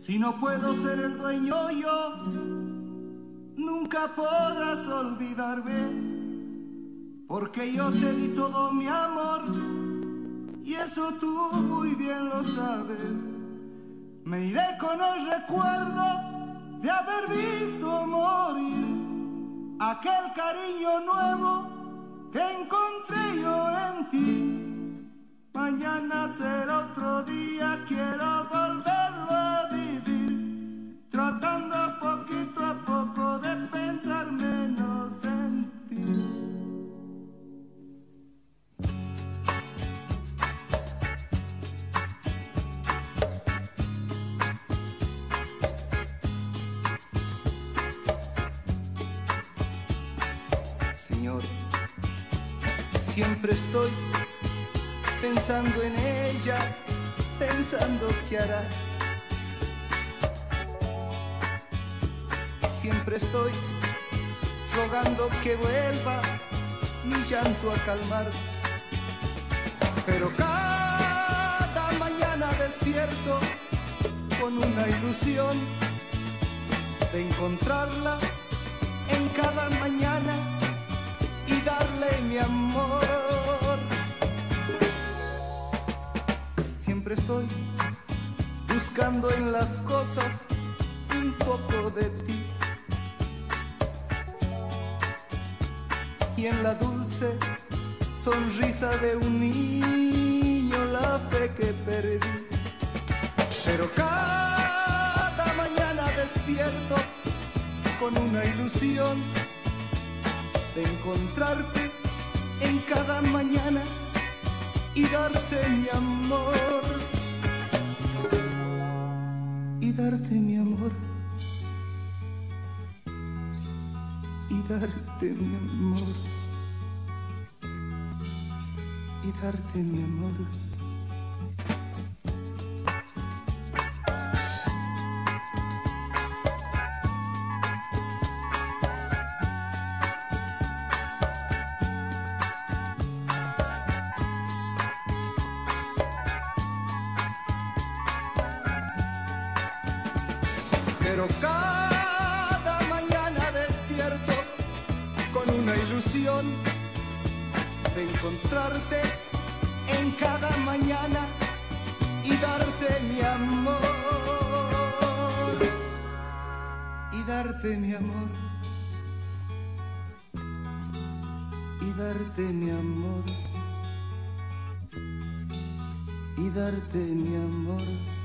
Si no puedo ser el dueño yo, nunca podrás olvidarme. Porque yo te di todo mi amor y eso tú muy bien lo sabes. Me iré con el recuerdo de haber visto morir aquel cariño nuevo que encontré yo en ti. Mañana será Siempre estoy pensando en ella, pensando qué hará. Siempre estoy rogando que vuelva mi llanto a calmar. Pero cada mañana despierto con una ilusión de encontrarla en cada mañana buscando en las cosas un poco de ti. Y en la dulce sonrisa de un niño la fe que perdí. Pero cada mañana despierto con una ilusión de encontrarte en cada mañana y darte mi amor. Darte mi amor. Y darte mi amor. Y darte mi amor. Pero cada mañana despierto con una ilusión de encontrarte en cada mañana y darte mi amor. Y darte mi amor. Y darte mi amor. Y darte mi amor.